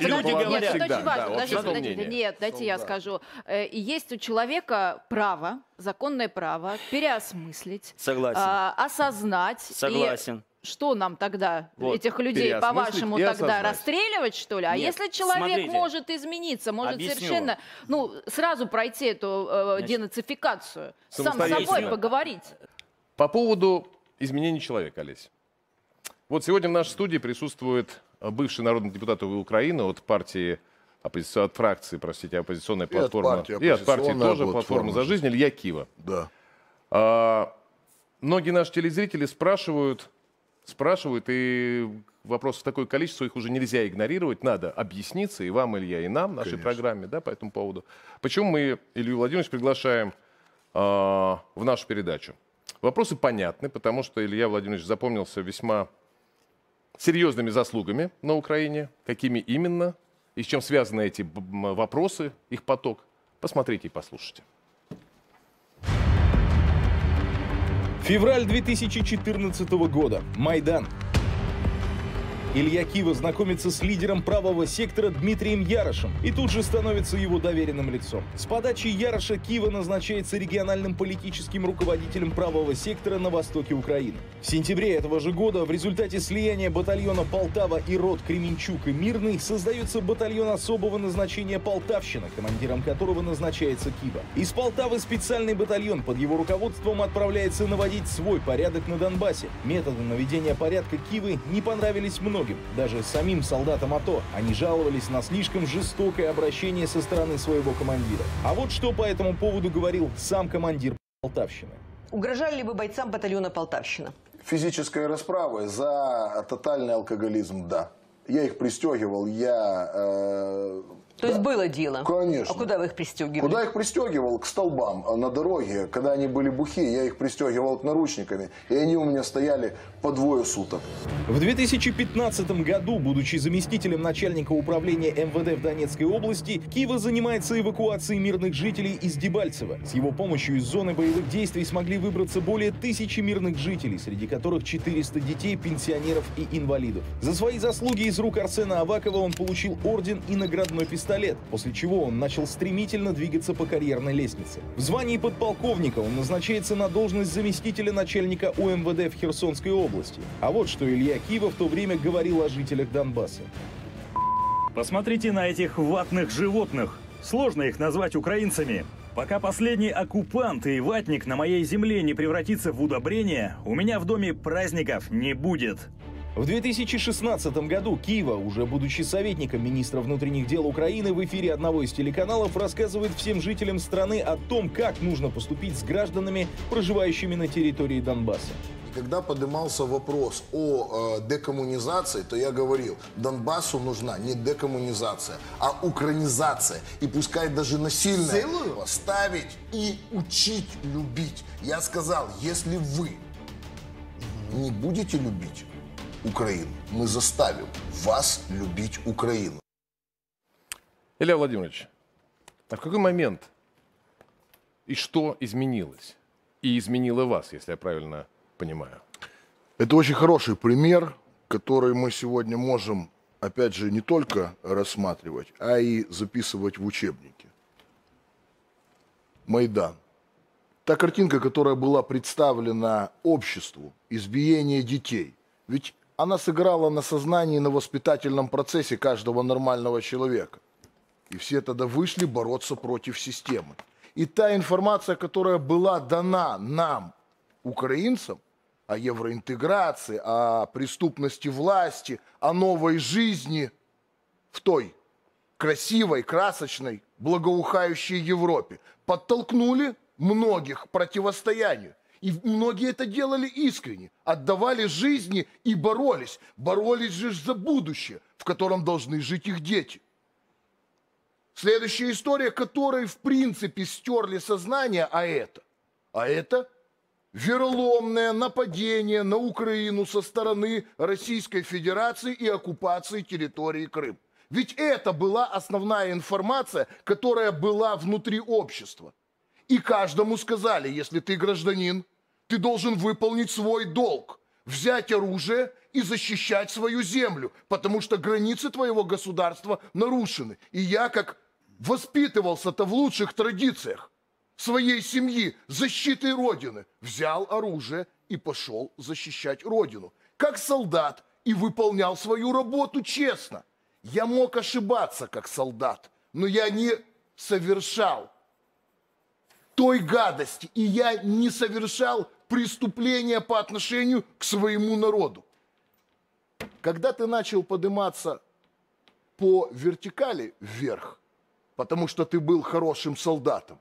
Люди говорят. Нет, очень да, важно. Подождите, подождите. Нет, дайте я скажу. Э, есть у человека право, законное право переосмыслить, Согласен. а, осознать. И Согласен. что нам тогда, Вот, этих людей, по-вашему, тогда осознать. расстреливать, что ли? А Нет, если человек смотрите. может измениться, может Объясню совершенно, ну, сразу пройти эту э, Значит, денацификацию, сам с собой поговорить. По поводу изменений человека, Олесь. Вот сегодня в нашей студии присутствует бывший народный депутат Украины от партии, оппози- от фракции, простите, оппозиционная от платформа. партии и от партии «Оппозиционная тоже, платформа за платформа». жизнь, Илья Кива. Да. А, многие наши телезрители спрашивают, спрашивают, и вопросов такое количество, их уже нельзя игнорировать, надо объясниться и вам, Илья, и нам, нашей Конечно. программе, да, по этому поводу. Почему мы Илью Владимировича приглашаем а, в нашу передачу? Вопросы понятны, потому что Илья Владимирович запомнился весьма серьезными заслугами на Украине. Какими именно? И с чем связаны эти вопросы, их поток? Посмотрите и послушайте. Февраль 2014 года. Майдан. Илья Кива знакомится с лидером правого сектора Дмитрием Ярошем и тут же становится его доверенным лицом. С подачи Яроша Кива назначается региональным политическим руководителем правого сектора на востоке Украины. В сентябре этого же года в результате слияния батальона Полтава и рот Кременчук и Мирный создается батальон особого назначения Полтавщина, командиром которого назначается Кива. Из Полтавы специальный батальон под его руководством отправляется наводить свой порядок на Донбассе. Методы наведения порядка Кивы не понравились многим, даже самим солдатам АТО. Они жаловались на слишком жестокое обращение со стороны своего командира. А вот что по этому поводу говорил сам командир Полтавщины. Угрожали ли вы бойцам батальона Полтавщина? Физической расправой за тотальный алкоголизм, да. Я их пристегивал, я... э, То есть было дело? Конечно. А куда вы их пристегивали? Куда их пристегивал? К столбам э, на дороге. Когда они были бухие, я их пристегивал к наручниками. И они у меня стояли по двое суток. В 2015 году, будучи заместителем начальника управления МВД в Донецкой области, Кива занимается эвакуацией мирных жителей из Дебальцева. С его помощью из зоны боевых действий смогли выбраться более тысячи мирных жителей, среди которых 400 детей, пенсионеров и инвалидов. За свои заслуги из рук Арсена Авакова он получил орден и наградной пистолет, после чего он начал стремительно двигаться по карьерной лестнице. В звании подполковника он назначается на должность заместителя начальника УМВД в Херсонской области. А вот что Илья Кива в то время говорил о жителях Донбасса. Посмотрите на этих ватных животных. Сложно их назвать украинцами. Пока последний оккупант и ватник на моей земле не превратится в удобрение, у меня в доме праздников не будет. В 2016 году Киева, уже будучи советником министра внутренних дел Украины, в эфире одного из телеканалов рассказывает всем жителям страны о том, как нужно поступить с гражданами, проживающими на территории Донбасса. Когда поднимался вопрос о э, декоммунизации, то я говорил, Донбассу нужна не декоммунизация, а украинизация. И пускай даже насильно поставить и учить любить. Я сказал, если вы не будете любить Украину, мы заставим вас любить Украину. Илья Владимирович, а в какой момент и что изменилось? И изменило вас, если я правильно понимаю. Это очень хороший пример, который мы сегодня можем, опять же, не только рассматривать, а и записывать в учебнике. Майдан. Та картинка, которая была представлена обществу, избиение детей. Ведь она сыграла на сознании, на воспитательном процессе каждого нормального человека. И все тогда вышли бороться против системы. И та информация, которая была дана нам, украинцам, о евроинтеграции, о преступности власти, о новой жизни в той красивой, красочной, благоухающей Европе, подтолкнули многих к противостоянию. И многие это делали искренне, отдавали жизни и боролись. Боролись же за будущее, в котором должны жить их дети. Следующая история, которой в принципе стерли сознание, а это, а это вероломное нападение на Украину со стороны Российской Федерации и оккупации территории Крым. Ведь это была основная информация, которая была внутри общества. И каждому сказали, если ты гражданин, ты должен выполнить свой долг. взять оружие и защищать свою землю, потому что границы твоего государства нарушены. И я, как воспитывался-то в лучших традициях своей семьи, защиты Родины, взял оружие и пошел защищать Родину. Как солдат и выполнял свою работу честно. Я мог ошибаться как солдат, но я не совершал той гадости, и я не совершал преступления по отношению к своему народу. Когда ты начал подниматься по вертикали вверх, потому что ты был хорошим солдатом,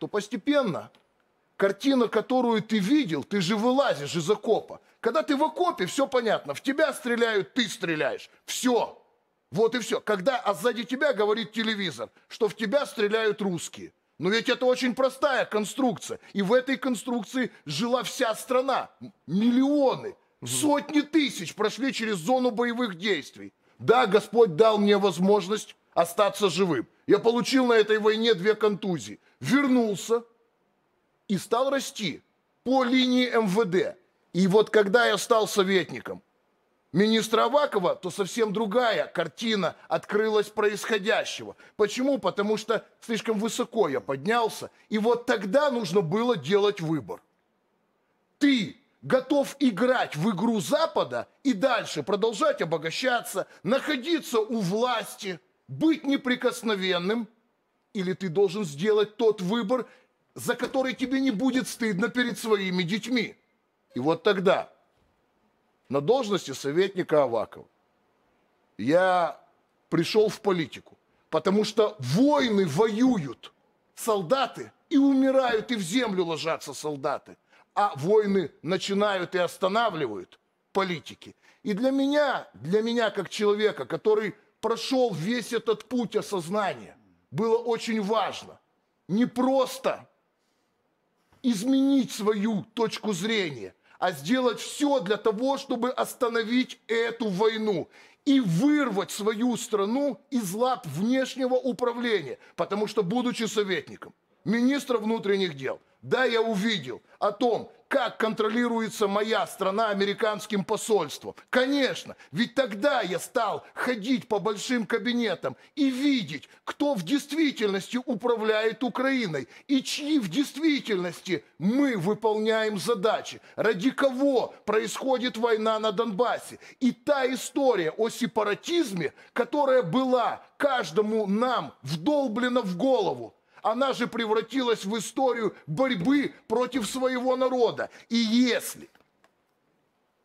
то постепенно картина, которую ты видел, ты же вылазишь из окопа. Когда ты в окопе, все понятно, в тебя стреляют, ты стреляешь. Все. Вот и все. Когда а сзади тебя говорит телевизор, что в тебя стреляют русские. Но ведь это очень простая конструкция. И в этой конструкции жила вся страна. Миллионы, сотни тысяч прошли через зону боевых действий. Да, Господь дал мне возможность остаться живым. Я получил на этой войне две контузии. Вернулся и стал расти по линии МВД. И вот когда я стал советником министра Авакова, то совсем другая картина открылась происходящего. Почему? Потому что слишком высоко я поднялся, и вот тогда нужно было делать выбор. Ты готов играть в игру Запада и дальше продолжать обогащаться, находиться у власти, быть неприкосновенным, или ты должен сделать тот выбор, за который тебе не будет стыдно перед своими детьми. И вот тогда, на должности советника Авакова, я пришел в политику, потому что войны воюют солдаты и умирают, и в землю ложатся солдаты, а войны начинают и останавливают политики. И для меня, для меня как человека, который прошел весь этот путь осознания, было очень важно не просто изменить свою точку зрения, а сделать все для того, чтобы остановить эту войну и вырвать свою страну из лап внешнего управления. Потому что, будучи советником министра внутренних дел, да, я увидел о том, как контролируется моя страна американским посольством. Конечно, ведь тогда я стал ходить по большим кабинетам и видеть, кто в действительности управляет Украиной и чьи в действительности мы выполняем задачи, ради кого происходит война на Донбассе. И та история о сепаратизме, которая была каждому нам вдолблена в голову, она же превратилась в историю борьбы против своего народа. И если,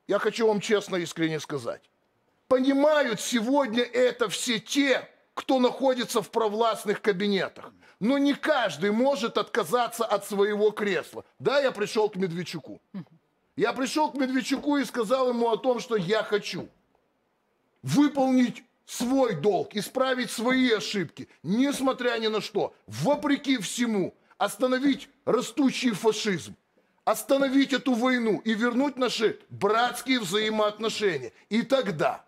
я хочу вам честно искренне сказать, понимают сегодня это все те, кто находится в провластных кабинетах. Но не каждый может отказаться от своего кресла. Да, я пришел к Медведчуку. Я пришел к Медведчуку и сказал ему о том, что я хочу выполнить свой долг, исправить свои ошибки, несмотря ни на что, вопреки всему, остановить растущий фашизм, остановить эту войну и вернуть наши братские взаимоотношения. И тогда,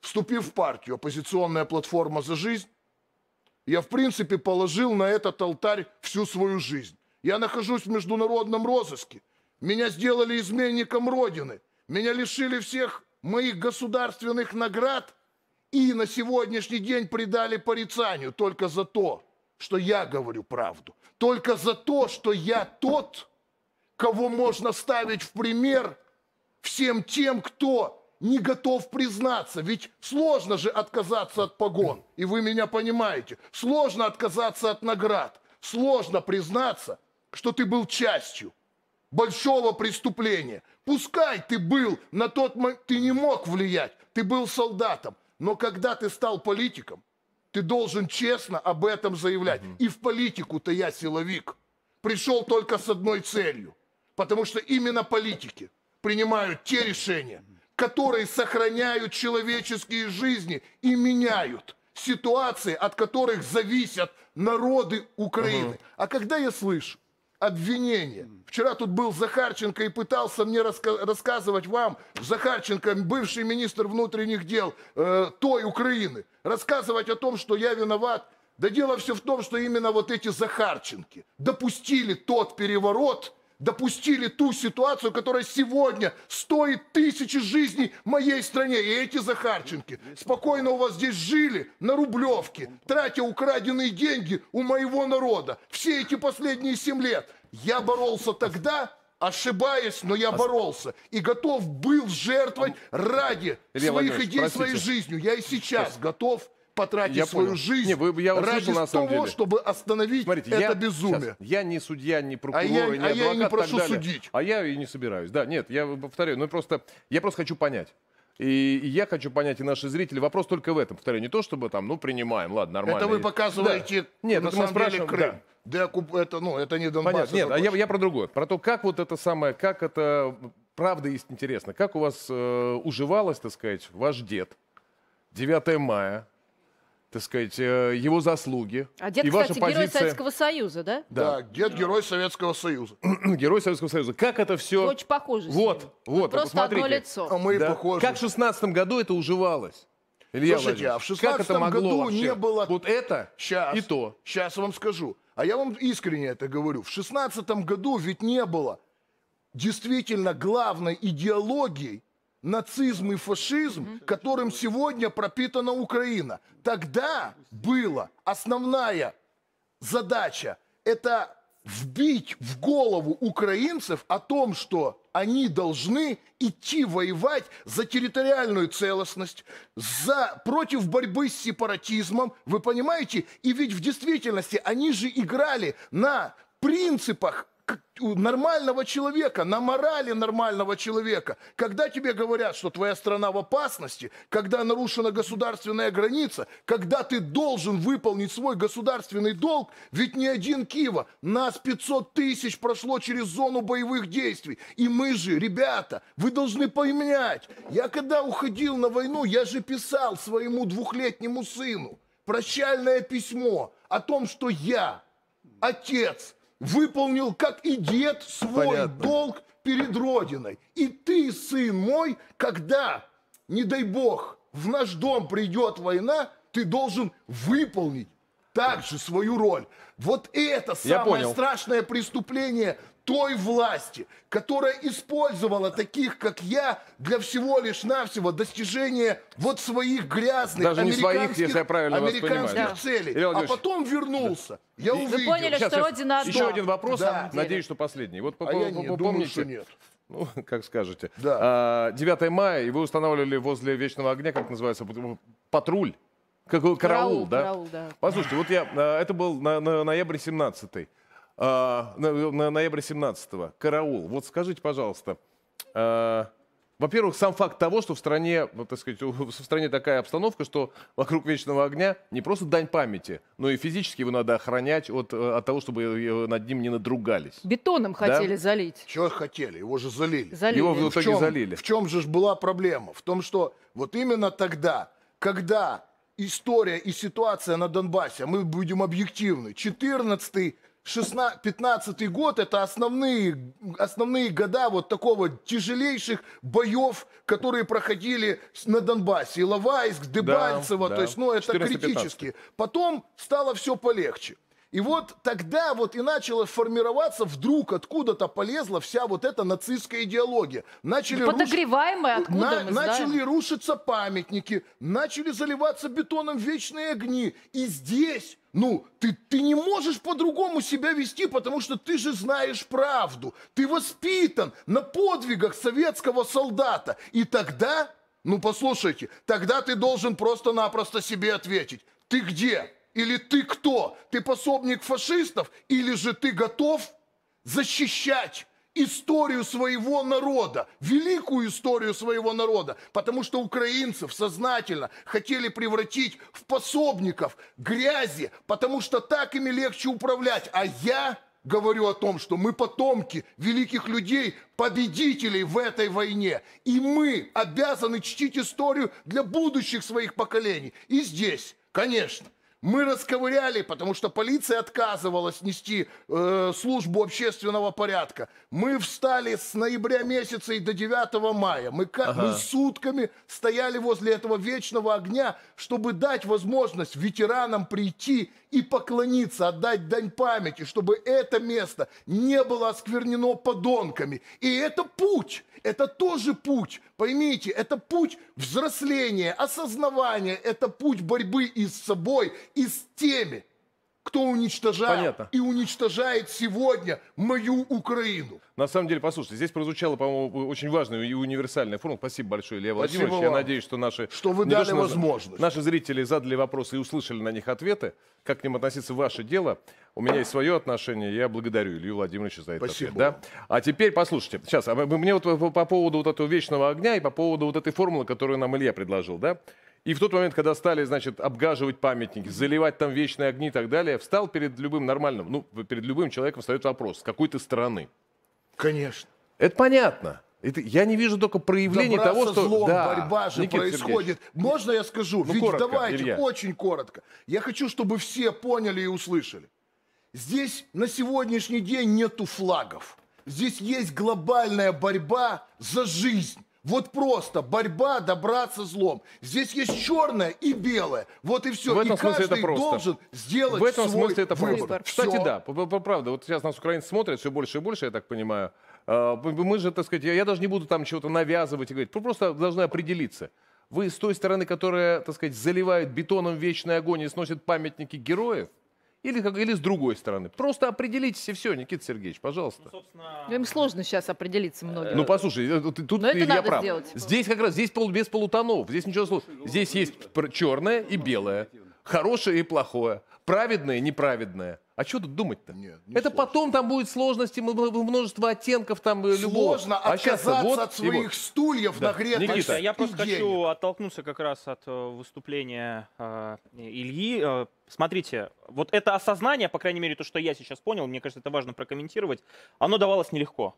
вступив в партию «Оппозиционная платформа за жизнь», я, в принципе, положил на этот алтарь всю свою жизнь. Я нахожусь в международном розыске. Меня сделали изменником Родины. Меня лишили всех моих государственных наград – и на сегодняшний день предали порицанию только за то, что я говорю правду. Только за то, что я тот, кого можно ставить в пример всем тем, кто не готов признаться. Ведь сложно же отказаться от погон. И вы меня понимаете. Сложно отказаться от наград. Сложно признаться, что ты был частью большого преступления. Пускай ты был на тот момент, ты не мог влиять, ты был солдатом. Но когда ты стал политиком, ты должен честно об этом заявлять. Угу. И в политику-то я силовик. Пришел только с одной целью. Потому что именно политики принимают те решения, которые сохраняют человеческие жизни и меняют ситуации, от которых зависят народы Украины. Угу. А когда я слышу, обвинения. Вчера тут был Захарченко и пытался мне раска- рассказывать вам, Захарченко, бывший министр внутренних дел э, той Украины, рассказывать о том, что я виноват. Да дело все в том, что именно вот эти Захарченки допустили тот переворот, допустили ту ситуацию, которая сегодня стоит тысячи жизней моей стране. И эти Захарченки спокойно у вас здесь жили на Рублевке, тратя украденные деньги у моего народа. Все эти последние семь лет. Я боролся тогда, ошибаясь, но я боролся. И готов был жертвовать ради Илья своих идей, простите. своей жизнью. Я и сейчас готов потратить Я свою понял. жизнь Не, вы- я ради на самом того, деле. чтобы остановить Смотрите, это я, безумие. щас, я не судья, не прокурор, я- не а я и не адвокат, так прошу далее. судить. А я и не собираюсь. Да, нет, я повторяю, ну просто, я просто хочу понять. И, я хочу понять, и наши зрители. Вопрос только в этом. Повторяю, не то, чтобы там, ну, принимаем, ладно, нормально. Это вы показываете, Да. Нет, на это мы самом деле, Крым. да. Деокуп- это, ну, это не Донбасс. Понятно. Нет, а я, я про другое. Про то, как вот это самое, как это, правда есть интересно, как у вас э, уживалось, так сказать, ваш дед, 9 мая, так сказать, э, его заслуги. А дед, и ваша кстати, герой позиция, Советского Союза, да? Да, дед герой Советского Союза. герой Советского Союза. Как это все... Очень похоже. с Вот, ним. вот, Просто одно посмотрите. лицо. А мы Да. похожи. Как в шестнадцатом году это уживалось? Илья Слушайте, а в Владимирович, как это 16-м могло году вообще? не было- Вот это Сейчас. и то. Сейчас вам скажу. А я вам искренне это говорю. В шестнадцатом году ведь не было действительно главной идеологией нацизм и фашизм, которым сегодня пропитана Украина. Тогда была основная задача – это вбить в голову украинцев о том, что они должны идти воевать за территориальную целостность, за, против борьбы с сепаратизмом. Вы понимаете? И ведь в действительности они же играли на принципах нормального человека, на морали нормального человека. Когда тебе говорят, что твоя страна в опасности, когда нарушена государственная граница, когда ты должен выполнить свой государственный долг, ведь не один Киева, нас 500 тысяч прошло через зону боевых действий. И мы же, ребята, вы должны поменять. Я когда уходил на войну, я же писал своему двухлетнему сыну прощальное письмо о том, что я, отец, выполнил, как и дед, свой Понятно. долг перед Родиной. И ты, сын мой, когда, не дай бог, в наш дом придет война, ты должен выполнить также свою роль. Вот это Я самое понял. страшное преступление той власти, которая использовала таких, как я, для всего лишь навсего достижения вот своих грязных Даже не своих, американских, если я правильно вас американских понимаю. Да. целей. А Владимирович, потом вернулся. Я Вы увидел. поняли, Сейчас, что. Родина одна. Еще один вопрос, Да. надеюсь, что последний. Вот А по- я не по- думаю, что нет. Ну, как скажете. Да. А, 9 мая, и вы устанавливали возле Вечного огня, как называется, патруль. Какой караул, Караул, да? караул, да. Послушайте, вот я, а, это был на, на ноябрь 17 а, на, на ноябрь 17 караул. Вот скажите, пожалуйста, а, во-первых, сам факт того, что в стране, вот, так сказать, у- в стране такая обстановка, что вокруг вечного огня не просто дань памяти, но и физически его надо охранять от, э, от того, чтобы над ним не надругались. Бетоном хотели залить. Чего хотели? Его же залили. Залили. Его в В итоге чем, залили. в чем же была проблема? В том, что вот именно тогда, когда история и ситуация на Донбассе, а мы будем объективны, 14 16, 15 год это основные, основные года вот такого тяжелейших боев, которые проходили на Донбассе. Иловайск, Дебальцево, да. то есть, ну, это 14-15. критически. Потом стало все полегче. И вот тогда вот и начала формироваться, вдруг откуда-то полезла вся вот эта нацистская идеология. Начали руш- Подогреваемые откуда на- мы начали знаем. рушиться памятники, начали заливаться бетоном вечные огни. И здесь, ну, ты, ты не можешь по-другому себя вести, потому что ты же знаешь правду. Ты воспитан на подвигах советского солдата. И тогда, ну, послушайте, тогда ты должен просто-напросто себе ответить. Ты где? Или ты кто? Ты пособник фашистов? Или же ты готов защищать историю своего народа, великую историю своего народа, потому что украинцев сознательно хотели превратить в пособников грязи, потому что так ими легче управлять. А я говорю о том, что мы потомки великих людей, победителей в этой войне. И мы обязаны чтить историю для будущих своих поколений. И здесь, конечно, Мы расковыряли, потому что полиция отказывалась нести э, службу общественного порядка. Мы встали с ноября месяца и до 9 мая. Мы, ка- мы сутками стояли возле этого вечного огня, чтобы дать возможность ветеранам прийти и поклониться, отдать дань памяти, чтобы это место не было осквернено подонками. И это путь, это тоже путь, поймите, это путь взросления, осознавания, это путь борьбы и с собой, и с теми, кто уничтожает Понятно. и уничтожает сегодня мою Украину. На самом деле, послушайте, здесь прозвучала, по-моему, очень важная и универсальная формула. Спасибо большое, Илья Спасибо Владимирович. Я вам. надеюсь, что наши... Что вы дали возможность. Наши зрители задали вопросы и услышали на них ответы. Как к ним относиться, ваше дело. У меня есть свое отношение. Я благодарю Илью Владимировича за этот Спасибо ответ. Да? А теперь послушайте. Сейчас, а мне вот по поводу вот этого вечного огня и по поводу вот этой формулы, которую нам Илья предложил, да? И в тот момент, когда стали, значит, обгаживать памятники, заливать там вечные огни и так далее, встал перед любым нормальным, ну, перед любым человеком встает вопрос, с какой ты стороны? Конечно. Это понятно. Это, я не вижу только проявления того, что... злом, Да, борьба же Никита происходит. Можно я скажу? Ну, Ведь коротко, давайте, Илья. очень коротко. Я хочу, чтобы все поняли и услышали. Здесь на сегодняшний день нету флагов. Здесь есть глобальная борьба за жизнь. Вот просто борьба добра со злом. Здесь есть черное и белое. Вот и все. В этом и смысле каждый это просто. должен сделать В этом свой смысле это выбор. просто. Кстати, Всё. да, правда. Вот сейчас нас украинцы смотрят все больше и больше, я так понимаю. А, мы- же, так сказать, я, я даже не буду там чего-то навязывать и говорить. Мы просто должны определиться. Вы с той стороны, которая, так сказать, заливает бетоном вечный огонь и сносит памятники героев? Или, как, или с другой стороны? Просто определитесь и все, Никита Сергеевич, пожалуйста. Им сложно сейчас определиться многим. Ну, послушай, э, тут Но это Илья надо прав. сделать. Здесь как раз, здесь пол, без полутонов. Здесь ничего сложного. Здесь есть черное и белое. Хорошее и плохое. Праведное и неправедное. А что тут думать-то? Нет, не это сложно. потом там будет сложности, множество оттенков там э, любого. Сложно А отказаться вот от своих вот. стульев, Да. нагретых Никита, Я просто денег. хочу оттолкнуться как раз от э, выступления э, Ильи. Э, Смотрите, вот это осознание, по крайней мере, то, что я сейчас понял, мне кажется, это важно прокомментировать, оно давалось нелегко.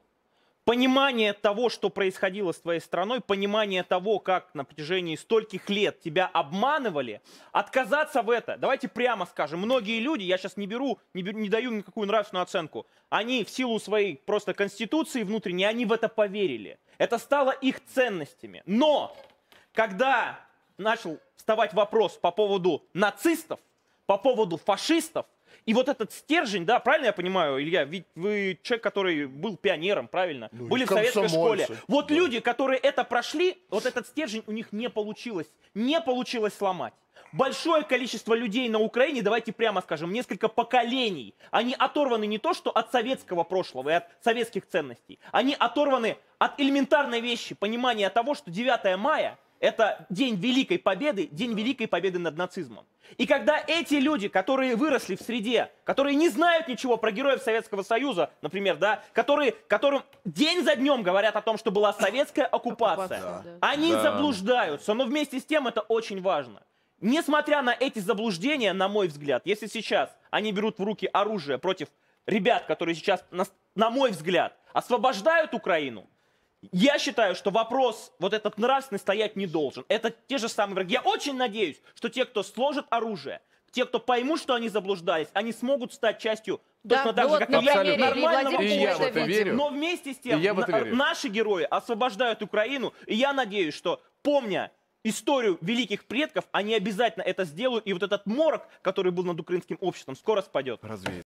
Понимание того, что происходило с твоей страной, понимание того, как на протяжении стольких лет тебя обманывали, отказаться в это, давайте прямо скажем, многие люди, я сейчас не беру, не, беру- не даю никакую нравственную оценку, они в силу своей просто конституции внутренней, они в это поверили. Это стало их ценностями. Но когда начал вставать вопрос по поводу нацистов, по поводу фашистов, и вот этот стержень, да, правильно я понимаю, Илья, ведь вы человек, который был пионером, правильно? Ну, Были в советской школе. Вот люди, которые это прошли, вот этот стержень у них не получилось, не получилось сломать. Большое количество людей на Украине, давайте прямо скажем, несколько поколений, они оторваны не то, что от советского прошлого и от советских ценностей, они оторваны от элементарной вещи, понимания того, что 9 мая это день Великой Победы, день Великой Победы над нацизмом. И когда эти люди, которые выросли в среде, которые не знают ничего про героев Советского Союза, например, да, которые, которым день за днем говорят о том, что была советская оккупация, Оккупация, да. они Да. заблуждаются, но вместе с тем это очень важно. Несмотря на эти заблуждения, на мой взгляд, если сейчас они берут в руки оружие против ребят, которые сейчас, на, на мой взгляд, освобождают Украину, я считаю, что вопрос вот этот нравственный стоять не должен. Это те же самые враги. Я очень надеюсь, что те, кто сложит оружие, те, кто поймут, что они заблуждались, они смогут стать частью Да, точно так же, как и я, Ильи нормального И я в это верю. но вместе с тем я в это на- верю. наши герои освобождают Украину, и я надеюсь, что помня историю великих предков, они обязательно это сделают, и вот этот морок, который был над украинским обществом, скоро спадет. Развеет.